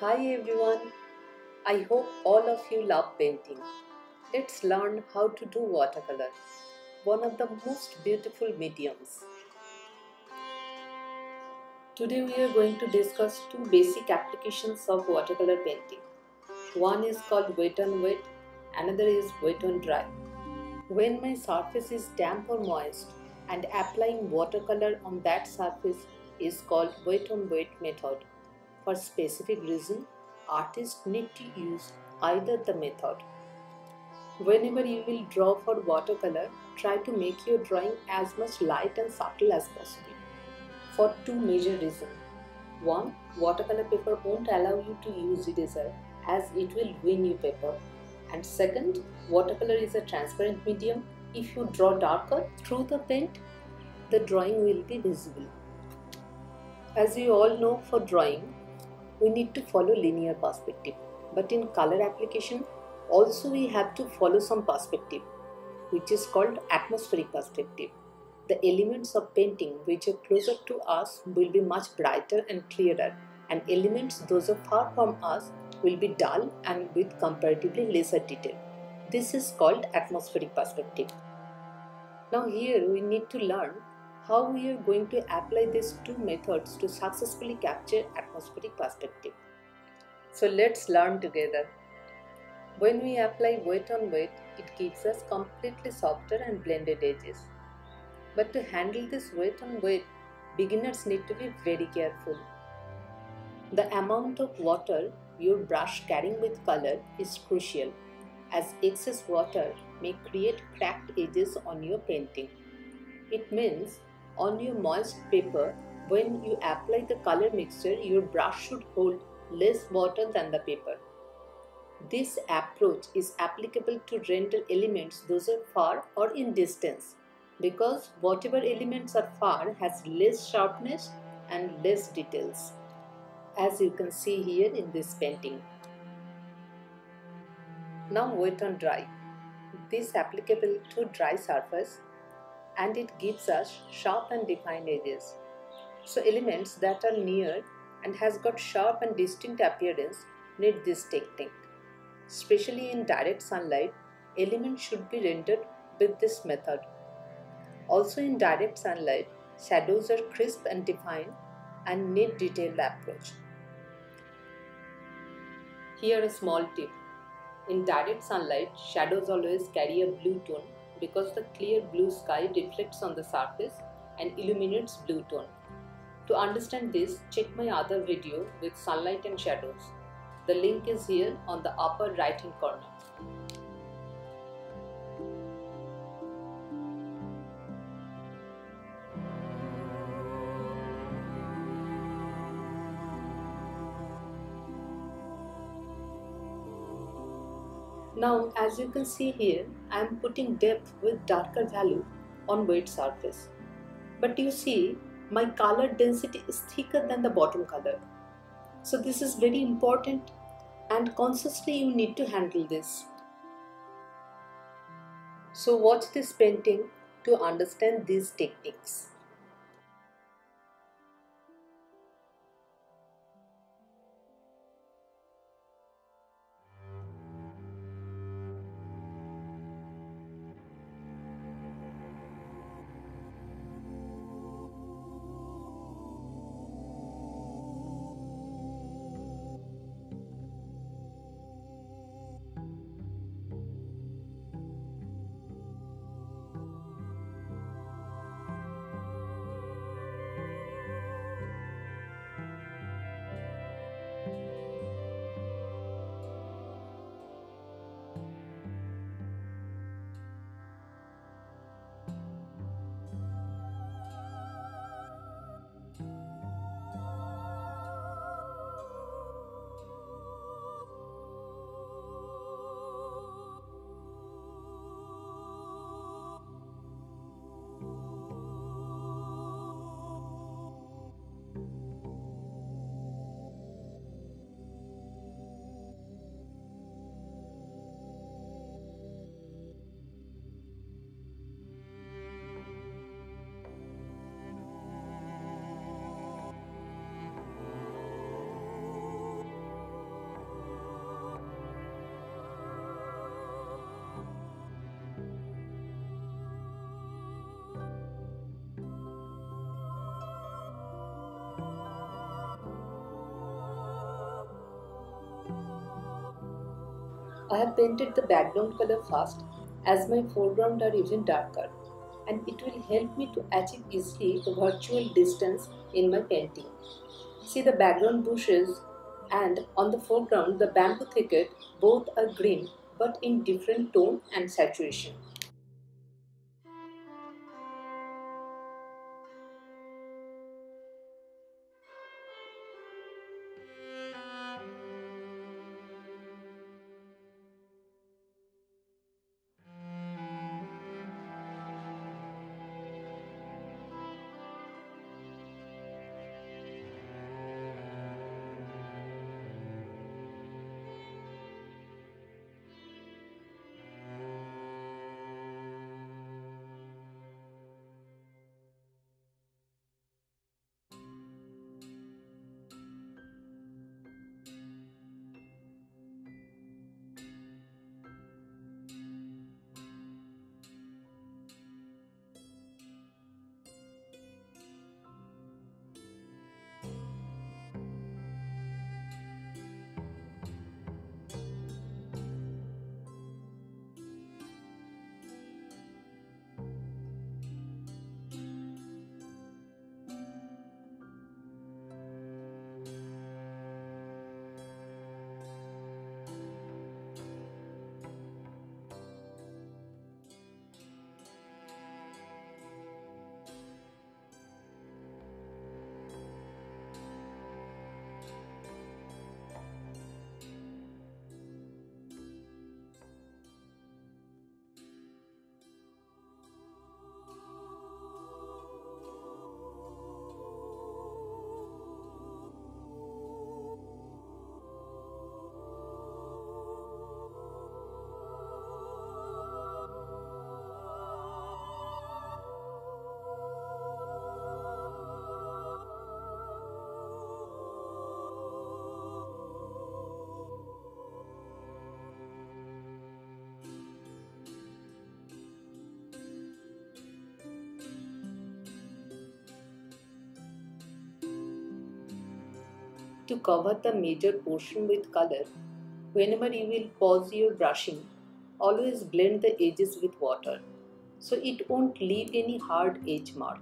Hi everyone. I hope all of you love painting. Let's learn how to do watercolor, one of the most beautiful mediums. Today we are going to discuss two basic applications of watercolor painting. One is called wet on wet, another is wet on dry. When my surface is damp or moist and applying watercolor on that surface is called wet on wet method. For specific reason, artists need to use either the method. Whenever you will draw for watercolor, try to make your drawing as much light and subtle as possible. For two major reasons. One, watercolor paper won't allow you to use eraser as it will ruin your paper. And second, watercolor is a transparent medium. If you draw darker through the paint, the drawing will be visible. As you all know for drawing, we need to follow linear perspective. But in color application, also we have to follow some perspective, which is called atmospheric perspective. The elements of painting which are closer to us will be much brighter and clearer, and elements those are far from us will be dull and with comparatively lesser detail. This is called atmospheric perspective. Now here we need to learn how we are going to apply these two methods to successfully capture atmospheric perspective. So let's learn together. When we apply wet on wet, it gives us completely softer and blended edges. But to handle this wet on wet, beginners need to be very careful. The amount of water your brush carrying with color is crucial as excess water may create cracked edges on your painting. It means on your moist paper, when you apply the color mixture, your brush should hold less water than the paper. This approach is applicable to render elements those are far or in distance because whatever elements are far has less sharpness and less details as you can see here in this painting. Now wet on dry. This applicable to dry surface and it gives us sharp and defined edges. So elements that are near and has got sharp and distinct appearance need this technique. Especially in direct sunlight, elements should be rendered with this method. Also in direct sunlight, shadows are crisp and defined and need detailed approach. Here a small tip. In direct sunlight, shadows always carry a blue tone because the clear blue sky reflects on the surface and illuminates blue tone. To understand this, check my other video with sunlight and shadows. The link is here on the upper right hand corner. Now as you can see here, I am putting depth with darker value on wet surface. But you see, my color density is thicker than the bottom color. So this is very important and consciously you need to handle this. So watch this painting to understand these techniques. I have painted the background color first as my foreground are even darker and it will help me to achieve easily the virtual distance in my painting. See the background bushes and on the foreground the bamboo thicket both are green but in different tone and saturation. To cover the major portion with color, whenever you will pause your brushing, always blend the edges with water so it won't leave any hard edge mark.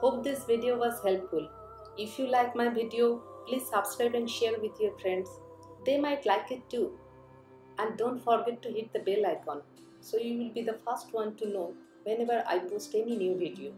Hope this video was helpful. If you like my video, please subscribe and share with your friends. They might like it too. And don't forget to hit the bell icon so you will be the first one to know whenever I post any new video.